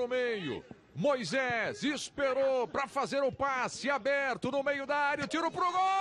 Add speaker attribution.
Speaker 1: pro meio. Moisés esperou para fazer o passe aberto no meio da área, tiro pro gol!